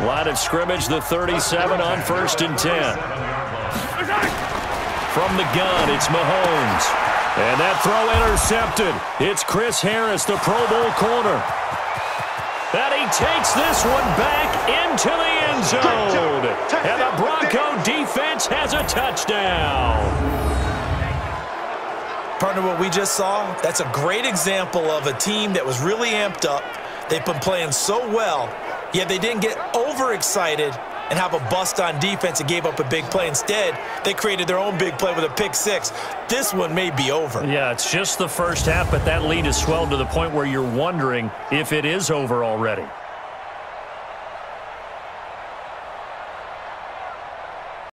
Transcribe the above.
Line of scrimmage, the 37 on first and 10. From the gun, it's Mahomes. And that throw intercepted. It's Chris Harris, the Pro Bowl corner. And he takes this one back into the end zone. And the Bronco defense has a touchdown. Partner, what we just saw, that's a great example of a team that was really amped up. They've been playing so well, yet they didn't get overexcited and have a bust on defense and gave up a big play. Instead, they created their own big play with a pick six. This one may be over. Yeah, it's just the first half, but that lead has swelled to the point where you're wondering if it is over already.